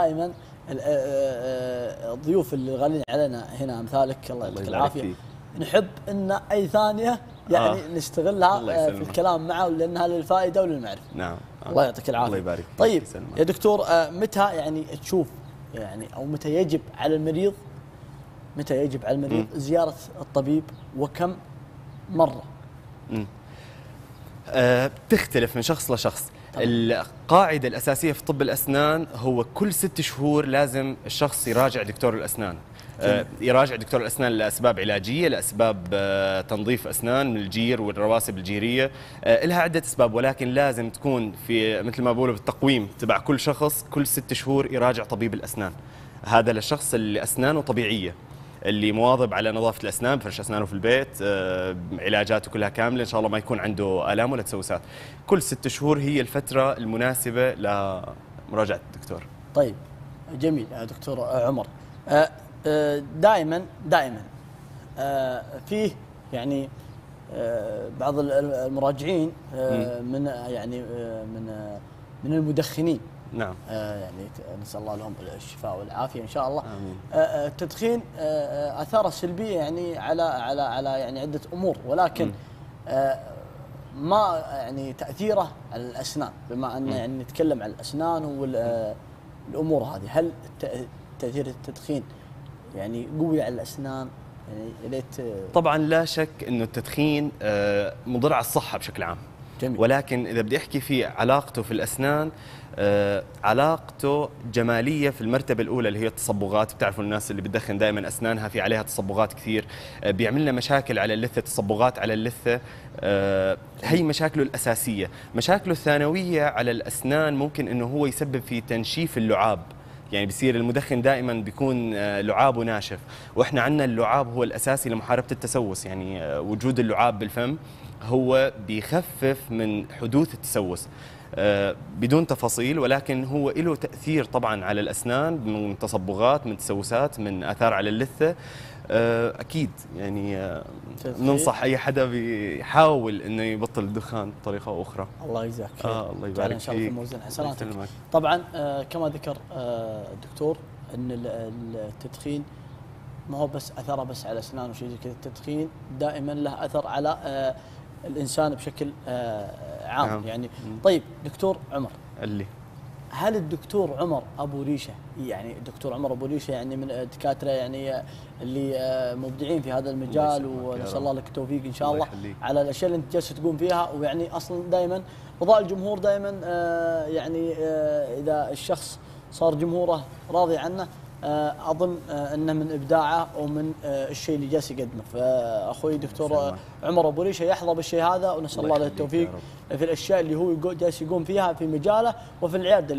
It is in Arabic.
دائما ال- آه، آه، الضيوف اللي غالين علينا هنا امثالك الله يعطيك العافية. نحب إن أي ثانية يعني آه. نستغلها آه، في. الكلام معه لأنها للفائدة وللمعرفة نعم آه. الله يعطيك العافية الله يبارك فيك. طيب. يا دكتور آه، متى يعني تشوف يعني أو متى يجب على المريض متى يجب على المريض زيارة الطبيب وكم مرة آه، بتختلف من شخص لشخص القاعدة الأساسية في طب الأسنان هو كل ست شهور لازم الشخص يراجع دكتور الأسنان. آه، يراجع دكتور الأسنان لأسباب علاجية لأسباب آه، تنظيف أسنان من الجير والرواسب الجيرية. آه، لها عدة أسباب ولكن لازم تكون في مثل ما بقولوا بالتقويم تبع كل شخص كل ست شهور يراجع طبيب الأسنان. هذا للشخص اللي أسنانه طبيعية اللي مواظب على نظافة الأسنان فرش أسنانه في البيت آه، علاجاته كلها كاملة. إن شاء الله ما يكون عنده آلام ولا تسوسات كل ست شهور هي الفترة المناسبة لمراجعة الدكتور. طيب جميل يا دكتور عمر. آه، آه، دائما دائما فيه يعني بعض ال- المراجعين من يعني من من المدخنين. نعم. آه، يعني نسأل الله لهم الشفاء والعافية إن شاء الله. آمين. آه، آه، التدخين آه، آه، آثاره السلبية يعني على على على يعني عدة أمور ولكن آه، ما يعني تأثيره على الأسنان بما أن يعني نتكلم عن الأسنان والامور هذه. هل تأثير التدخين يعني قوي على الأسنان؟ يعني آه، طبعا لا شك إنه التدخين مضر على الصحة بشكل عام. جميل. ولكن إذا بدي أحكي في علاقته في الأسنان آه، علاقته جمالية في المرتبة الأولى اللي هي التصبغات. بتعرفوا الناس اللي بتدخن دائما أسنانها في عليها تصبغات كثير. آه، بيعمل لنا مشاكل على اللثة تصبغات على اللثة آه، هي مشاكله الأساسية. مشاكله الثانوية على الأسنان ممكن إنه هو يسبب في تنشيف اللعاب. يعني بصير المدخن دائما بيكون آه، لعابه ناشف. وإحنا عندنا اللعاب هو الأساسي لمحاربة التسوس. يعني آه، وجود اللعاب بالفم هو بيخفف من حدوث التسوس. آه، بدون تفاصيل ولكن هو له تأثير طبعا على الأسنان من تصبغات من تسوسات من آثار على اللثة. آه، أكيد يعني آه،. ننصح أي حدا بيحاول إنه يبطل الدخان بطريقة أو أخرى. الله يجزاك خير. آه، الله جعل إن يبارك شاء الله في فيك. موزن حسناتك. طبعا كما ذكر الدكتور ال- التدخين ما هو بس أثره بس على الأسنان وشيء زي كذا. التدخين دائما له أثر على الإنسان بشكل آه، عام نعم. يعني طيب دكتور عمر اللي هل الدكتور عمر أبو ريشة يعني الدكتور عمر أبو ريشة يعني من الدكاترة يعني آه، اللي آه، مبدعين في هذا المجال ونسأل. الله لك التوفيق إن شاء الله الله. على الأشياء اللي أنت جالس تقوم فيها ويعني أصلا دائما رضاء الجمهور دائما آه، يعني آه، إذا الشخص صار جمهوره راضي عنه آه، أظن آه، إنه من إبداعه ومن آه، الشيء اللي جالس يقدمه فأخوي دكتور آه،. عمر أبو ريشة يحظى بالشيء هذا ونسأل الله له التوفيق. في الأشياء اللي هو جالس يقوم فيها في مجاله وفي العيادة